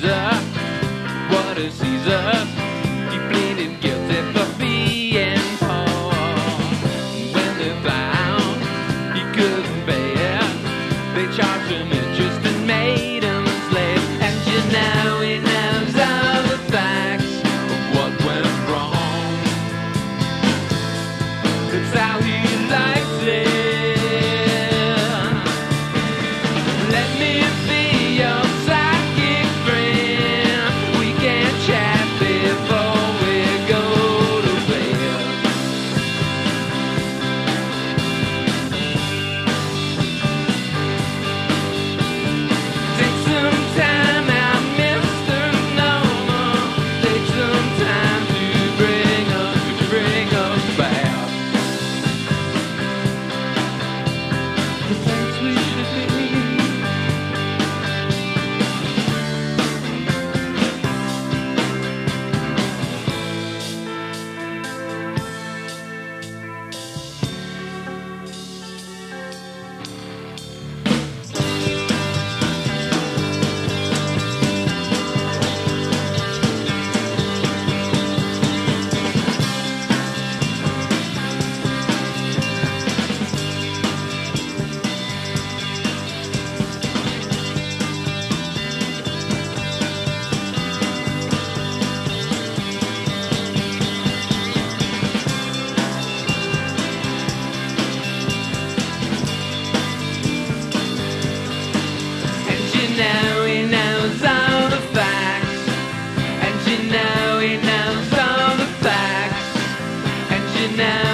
Caesar. What a Caesar. He pleaded guilty for being poor. When they found he couldn't pay they charged him interest and made him a slave. And you know. now.